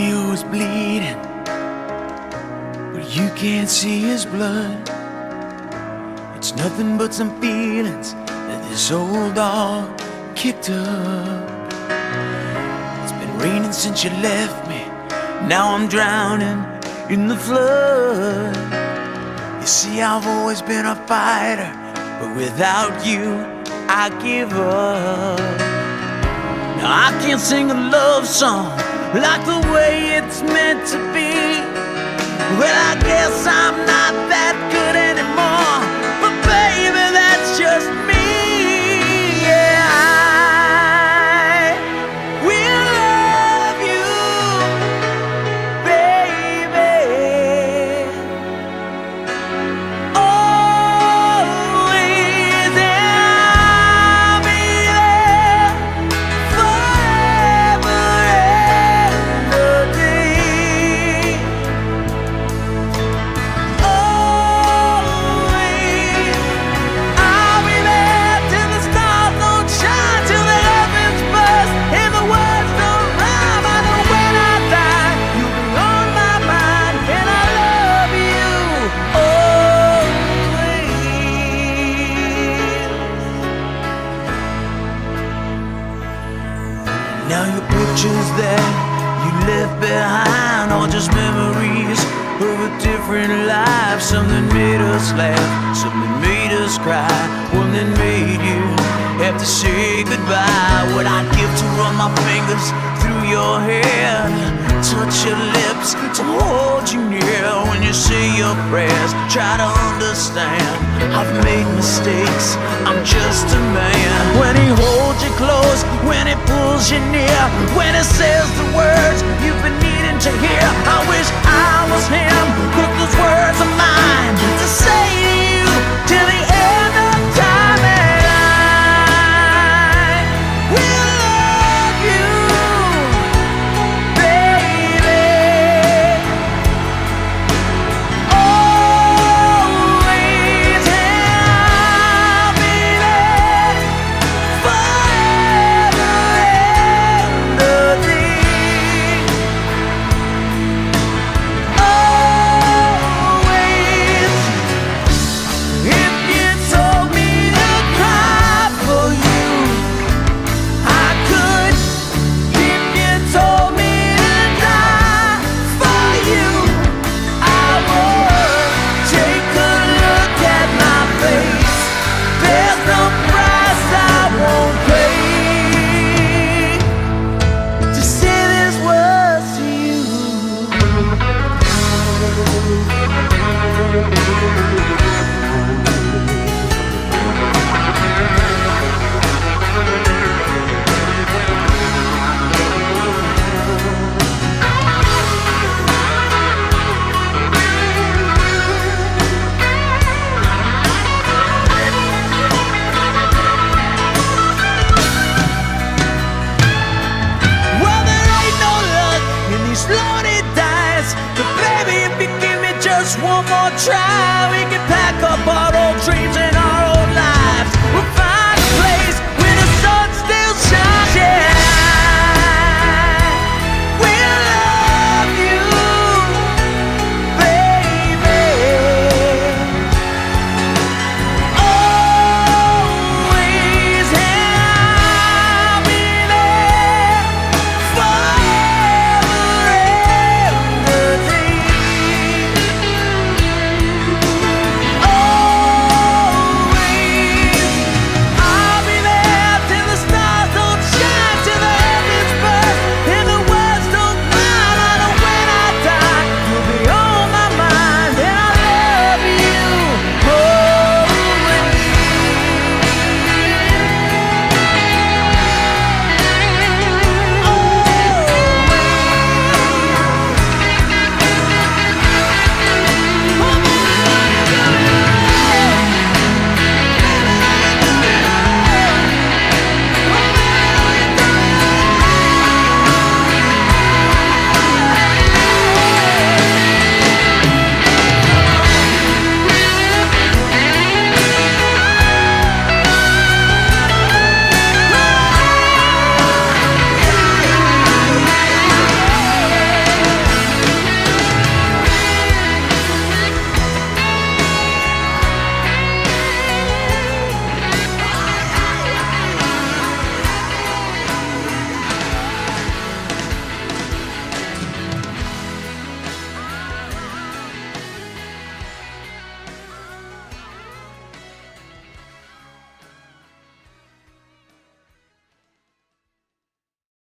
he was bleeding, but you can't see his blood. It's nothing but some feelings that this old dog kicked up. It's been raining since you left me. Now I'm drowning in the flood. You see, I've always been a fighter, but without you, I give up. Now I can't sing a love song like the way it's meant to be. Well, I guess I'm not Now your pictures that you left behind are just memories of a different life. Something made us laugh, something made us cry, one that made you have to say goodbye. What I'd give to run my fingers through your hair, touch your lips, to hold you near when you say your prayers. Try to understand, I've made mistakes, I'm just a man. When he holds you close, when he pulls you near, when he says the words you've been needing try.